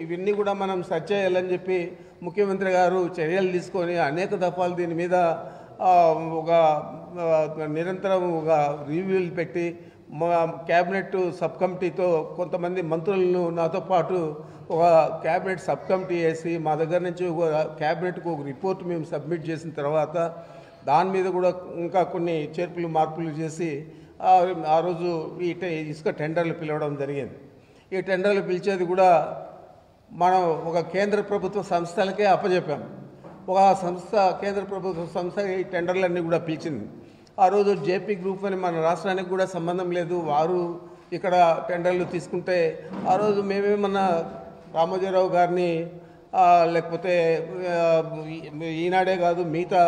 ఇవన్నీ కూడా మనం సర్చ్ చేయాలని చెప్పి ముఖ్యమంత్రి గారు చర్యలు తీసుకొని అనేక దఫాలు దీని మీద ఒక నిరంతరం ఒక రివ్యూలు పెట్టి మా క్యాబినెట్ సబ్ కమిటీతో కొంతమంది మంత్రులను నాతో పాటు ఒక క్యాబినెట్ సబ్ కమిటీ వేసి మా దగ్గర నుంచి ఒక క్యాబినెట్కు ఒక రిపోర్ట్ మేము సబ్మిట్ చేసిన తర్వాత దాని మీద కూడా ఇంకా కొన్ని చేర్పులు మార్పులు చేసి ఆ- రోజు ఈ ఇసుక టెండర్లు పిలవడం జరిగింది. ఈ టెండర్లు పిలిచేది కూడా మనం ఒక కేంద్ర ప్రభుత్వ సంస్థలకే అప్పచెప్పాం ఒక సంస్థ కేంద్ర ప్రభుత్వ సంస్థ ఈ టెండర్లన్నీ కూడా పిలిచింది. ఆ రోజు జేపీ గ్రూప్ అని మన రాష్ట్రానికి కూడా సంబంధం లేదు. వారు ఇక్కడ టెండర్లు తీసుకుంటే ఆ రోజు మేమేమన్నా రామోజీరావు గారిని లేకపోతే ఈనాడే కాదు మిగతా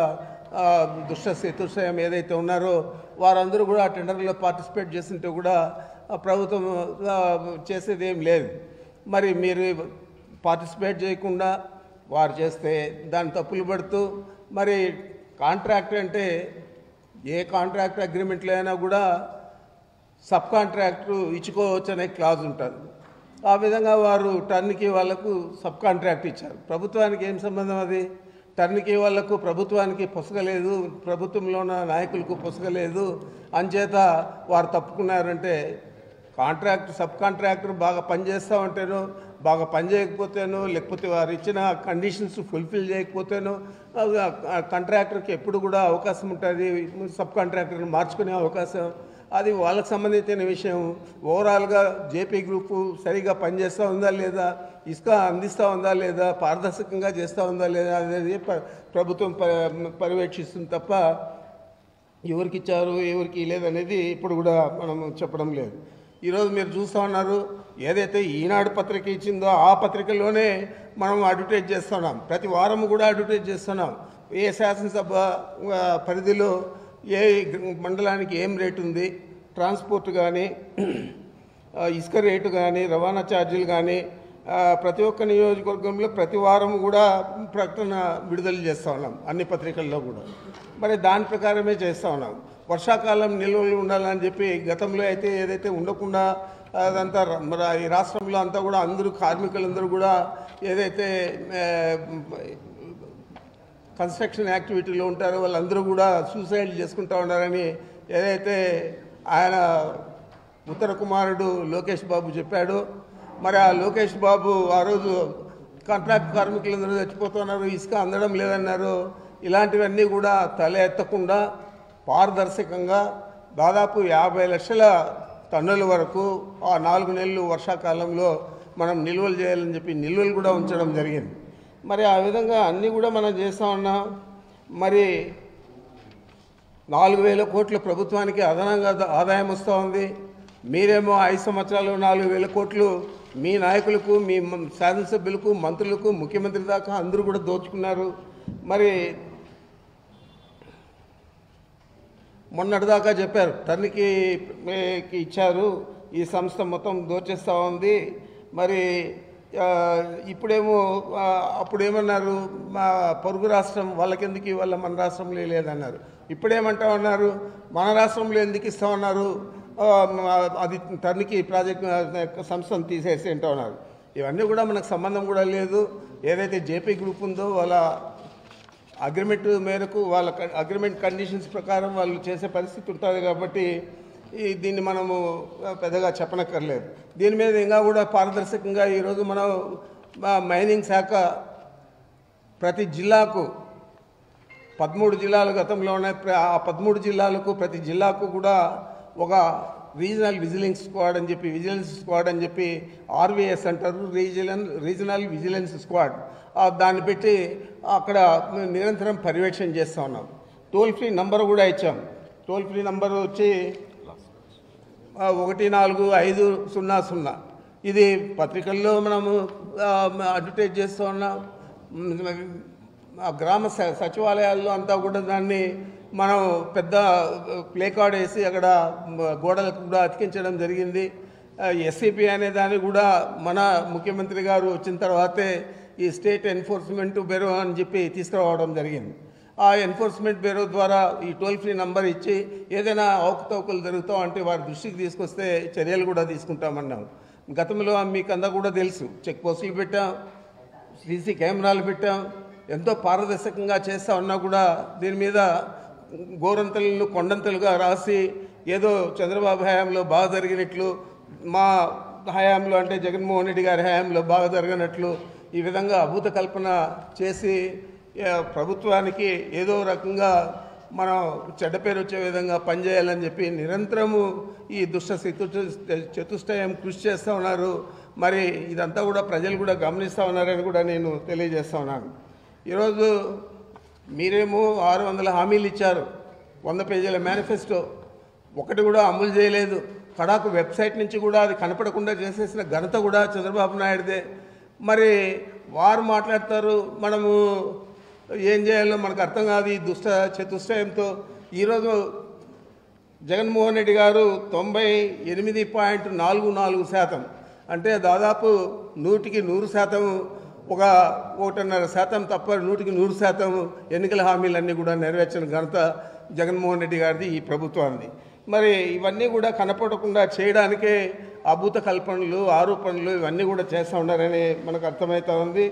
దుష్ట చతుర్శయం ఏదైతే ఉన్నారో వారందరూ కూడా ఆ టెండర్లో పార్టిసిపేట్ చేస్తుంటే కూడా ప్రభుత్వం చేసేది ఏం లేదు. మరి మీరు పార్టిసిపేట్ చేయకుండా వారు చేస్తే దాని తప్పులు పడుతూ మరి కాంట్రాక్ట్ అంటే ఏ కాంట్రాక్ట్ అగ్రిమెంట్లో అయినా కూడా సబ్ కాంట్రాక్టు ఇచ్చుకోవచ్చు అనే క్లాజ్ ఉంటుంది. ఆ విధంగా వారు టర్న్కి వాళ్ళకు సబ్ కాంట్రాక్ట్ ఇచ్చారు. ప్రభుత్వానికి ఏం సంబంధం అది? టర్న్కి వాళ్ళకు ప్రభుత్వానికి పొసగలేదు ప్రభుత్వంలో ఉన్న నాయకులకు పొసగలేదు అంచేత వారు తప్పుకున్నారంటే కాంట్రాక్ట్ సబ్ కాంట్రాక్టర్ బాగా పనిచేస్తూ ఉంటేనో బాగా పని చేయకపోతేనో లేకపోతే వారు ఇచ్చిన కండిషన్స్ ఫుల్ఫిల్ చేయకపోతేనో కాంట్రాక్టర్కి ఎప్పుడు కూడా అవకాశం ఉంటుంది. సబ్ కాంట్రాక్టర్ని మార్చుకునే అవకాశం. అది వాళ్ళకి సంబంధించిన విషయం. ఓవరాల్గా జేపీ గ్రూపు సరిగా పనిచేస్తూ ఉందా లేదా ఇసుక అందిస్తూ ఉందా లేదా పారదర్శకంగా చేస్తూ ఉందా లేదా అనేది ప్రభుత్వం ప- పర్యవేక్షిస్తుంది తప్ప ఎవరికి ఇచ్చారు ఎవరికి లేదనేది ఇప్పుడు కూడా మనం చెప్పడం లేదు. ఈరోజు మీరు చూస్తూ ఉన్నారు ఏదైతే ఈనాడు పత్రిక ఇచ్చిందో ఆ పత్రికలోనే మనం అడ్వర్టైజ్ చేస్తున్నాం. ప్రతి వారం కూడా అడ్వర్టైజ్ చేస్తున్నాం. ఏ శాసనసభ పరిధిలో ఏ మండలానికి ఏం రేటు ఉంది? ట్రాన్స్పోర్ట్ కానీ ఇసుక రేటు కానీ రవాణా ఛార్జీలు కానీ ప్రతి ఒక్క నియోజకవర్గంలో ప్రతి వారం కూడా ప్రకటన విడుదల చేస్తూ ఉన్నాం. అన్ని పత్రికల్లో కూడా. మరి దాని ప్రకారమే చేస్తూ ఉన్నాం. వర్షాకాలం నిల్వలు ఉండాలని చెప్పి గతంలో అయితే ఏదైతే ఉండకుండా అదంతా మరి ఈ రాష్ట్రంలో అంతా కూడా అందరూ కార్మికులందరూ కూడా ఏదైతే కన్స్ట్రక్షన్ యాక్టివిటీలో ఉంటారో వాళ్ళందరూ కూడా సూసైడ్ చేసుకుంటా ఉన్నారని ఏదైతే ఆయన ఉత్తర కుమారుడు లోకేష్ బాబు చెప్పాడు. మరి ఆ లోకేష్ బాబు ఆ రోజు కాంట్రాక్ట్ కార్మికులందరూ చచ్చిపోతున్నారు ఇసుక అందడం లేదన్నారు. ఇలాంటివన్నీ కూడా తల ఎత్తకుండా పారదర్శకంగా దాదాపు యాభై లక్షల టన్నుల వరకు ఆ నాలుగు నెలలు వర్షాకాలంలో మనం నిల్వలు చేయాలని చెప్పి నిల్వలు కూడా ఉంచడం జరిగింది. మరి ఆ విధంగా అన్నీ కూడా మనం చేస్తూ ఉన్నాం మరి నాలుగు వేల కోట్ల ప్రభుత్వానికి అదనంగా ఆదాయం వస్తూ ఉంది. మీరేమో ఐదు సంవత్సరాలు నాలుగు వేల కోట్లు మీ నాయకులకు మీ శాసనసభ్యులకు మంత్రులకు ముఖ్యమంత్రి దాకా అందరూ కూడా దోచుకున్నారు. మరి మొన్నటిదాకా చెప్పారు టర్న్కి ఇచ్చారు ఈ సంస్థ మొత్తం దోచేస్తూ ఉంది. మరి ఇప్పుడేమో అప్పుడేమన్నారు మా పొరుగు రాష్ట్రం వాళ్ళకెందుకు వాళ్ళ మన రాష్ట్రంలో లేదన్నారు. ఇప్పుడేమంటా ఉన్నారు మన రాష్ట్రంలో ఎందుకు ఇస్తా ఉన్నారు అది టర్న్కి ప్రాజెక్ట్ సంస్థను తీసేసి అంటా ఉన్నారు. ఇవన్నీ కూడా మనకు సంబంధం కూడా లేదు. ఏదైతే జేపీ గ్రూప్ ఉందో వాళ్ళ అగ్రిమెంట్ మేరకు వాళ్ళ అగ్రిమెంట్ కండిషన్స్ ప్రకారం వాళ్ళు చేసే పరిస్థితి ఉంటుంది కాబట్టి ఈ దీన్ని మనము పెద్దగా చెప్పనక్కర్లేదు. దీని మీద ఇంకా కూడా పారదర్శకంగా ఈరోజు మనం మైనింగ్ శాఖ ప్రతి జిల్లాకు పదమూడు జిల్లాలు గతంలో ఉన్నాయి. ప్ర- ఆ పదమూడు జిల్లాలకు ప్రతి జిల్లాకు కూడా ఒక రీజనల్ విజిలెన్స్ స్క్వాడ్ అని చెప్పి విజిలెన్స్ స్క్వాడ్ అని చెప్పి ఆర్వీఎస్ అంటారు రీజనల్ రీజనల్ విజిలెన్స్ స్క్వాడ్ దాన్ని పెట్టి అక్కడ నిరంతరం పర్యవేక్షణ చేస్తూ ఉన్నాం. టోల్ ఫ్రీ నంబర్ కూడా ఇచ్చాం. టోల్ ఫ్రీ నంబర్ వచ్చి ఒకటి నాలుగు ఐదు సున్నా సున్నా. ఇది పత్రికల్లో మనము అడ్వర్టైజ్ చేస్తూ ఉన్నాం. గ్రామ స- సచివాలయాల్లో అంతా కూడా దాన్ని మనం పెద్ద ప్లే కార్డ్ వేసి అక్కడ గోడలకు కూడా అతికించడం జరిగింది. ఎస్సీపీ అనే దాన్ని కూడా మన ముఖ్యమంత్రి గారు వచ్చిన తర్వాతే ఈ స్టేట్ ఎన్ఫోర్స్మెంట్ బ్యూరో అని చెప్పి తీసుకురావడం జరిగింది. ఆ ఎన్ఫోర్స్మెంట్ బ్యూరో ద్వారా ఈ టోల్ ఫ్రీ నంబర్ ఇచ్చి ఏదైనా అవకతవకలు జరుగుతాం అంటే వారి దృష్టికి తీసుకొస్తే చర్యలు కూడా తీసుకుంటామన్నాం. గతంలో మీకు అంతా కూడా తెలుసు. చెక్ పోస్టులు పెట్టాం సీసీ కెమెరాలు పెట్టాం ఎంతో పారదర్శకంగా చేస్తా ఉన్నా కూడా దీని మీద గోరంతలను కొండంతలుగా రాసి ఏదో చంద్రబాబు హయాంలో బాగా జరిగినట్లు మా హయాంలో అంటే జగన్మోహన్ రెడ్డి గారి హయాంలో బాగా జరగనట్లు ఈ విధంగా అభూత కల్పన చేసి ప్రభుత్వానికి ఏదో రకంగా మనం చెడ్డ పేరు వచ్చే విధంగా పనిచేయాలని చెప్పి నిరంతరము ఈ దుష్ట చతు చతుష్టయం కృషి చేస్తూ ఉన్నారు. మరి ఇదంతా కూడా ప్రజలు కూడా గమనిస్తూ ఉన్నారని కూడా నేను తెలియజేస్తా ఉన్నాను. ఈరోజు మీరేమో ఆరు వందల హామీలు ఇచ్చారు. వంద పేజీల మేనిఫెస్టో. ఒకటి కూడా అమలు చేయలేదు. కడాకు వెబ్సైట్ నుంచి కూడా అది కనపడకుండా చేసేసిన ఘనత కూడా చంద్రబాబు నాయుడుదే. మరి వారు మాట్లాడతారు మనము ఏం చేయాలో మనకు అర్థం కాదు ఈ దుష్ట చతుష్టయంతో. ఈరోజు జగన్మోహన్ రెడ్డి గారు తొంభై ఎనిమిది పాయింట్ నాలుగు నాలుగు శాతం. అంటే దాదాపు నూటికి నూరు శాతం ఒక ఒకటిన్నర శాతం తప్ప నూటికి నూరు శాతం ఎన్నికల హామీలన్నీ కూడా నెరవేర్చిన ఘనత జగన్మోహన్ రెడ్డి గారిది ఈ ప్రభుత్వాన్ని మరి ఇవన్నీ కూడా కనపడకుండా చేయడానికే అభూత కల్పనలు ఆరోపణలు ఇవన్నీ కూడా చేస్తూ ఉన్నారని మనకు అర్థమవుతా ఉంది.